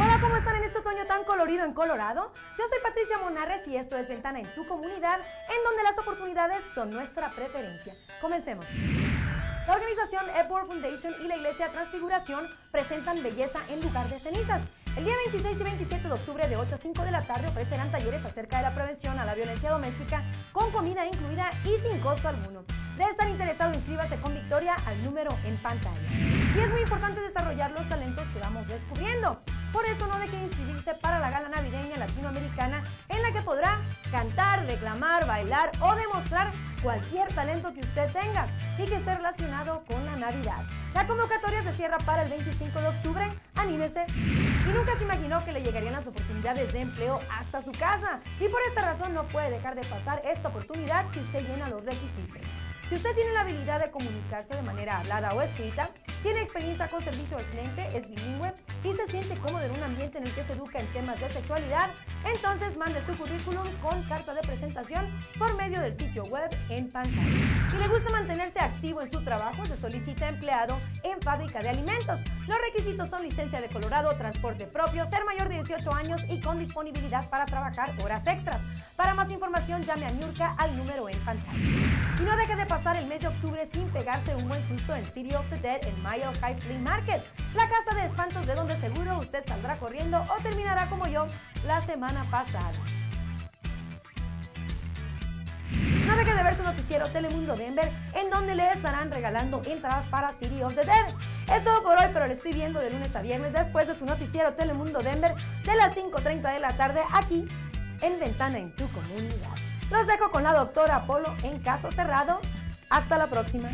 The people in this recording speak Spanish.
Hola, ¿cómo están en este otoño tan colorido en Colorado? Yo soy Patricia Monarres y esto es Ventana en tu comunidad, en donde las oportunidades son nuestra preferencia. Comencemos. La organización Epworth Foundation y la Iglesia Transfiguración presentan belleza en lugar de cenizas. El día 26 y 27 de octubre de 8 a 5 de la tarde ofrecerán talleres acerca de la prevención a la violencia doméstica con comida incluida y sin costo alguno. De estar inscríbase con Victoria al número en pantalla. Y es muy importante desarrollar los talentos que vamos descubriendo. Por eso no deje de inscribirse para la gala navideña latinoamericana en la que podrá cantar, reclamar, bailar o demostrar cualquier talento que usted tenga y que esté relacionado con la Navidad. La convocatoria se cierra para el 25 de octubre. Anímese. Y nunca se imaginó que le llegarían las oportunidades de empleo hasta su casa. Y por esta razón no puede dejar de pasar esta oportunidad si usted llena los requisitos. Si usted tiene la habilidad de comunicarse de manera hablada o escrita, tiene experiencia con servicio al cliente, es bilingüe y se siente cómodo en un ambiente en el que se educa en temas de sexualidad, entonces mande su currículum con carta de presentación por medio del sitio web en pantalla. Si le gusta mantenerse activo en su trabajo, se solicita empleado en fábrica de alimentos. Los requisitos son licencia de Colorado, transporte propio, ser mayor de 18 años y con disponibilidad para trabajar horas extras. Para más información, llame a Niurka al número en pantalla. Y no deje de pasar el mes de octubre sin pegarse un buen susto en City of the Dead en Mile High Flea Market, la casa de espantos de donde seguro usted saldrá corriendo o terminará como yo la semana pasada. Su noticiero Telemundo Denver, en donde le estarán regalando entradas para City of the Dead. Es todo por hoy, pero le estoy viendo de lunes a viernes después de su noticiero Telemundo Denver de las 5.30 de la tarde aquí en Ventana en tu comunidad. Los dejo con la doctora Apolo en caso cerrado. Hasta la próxima.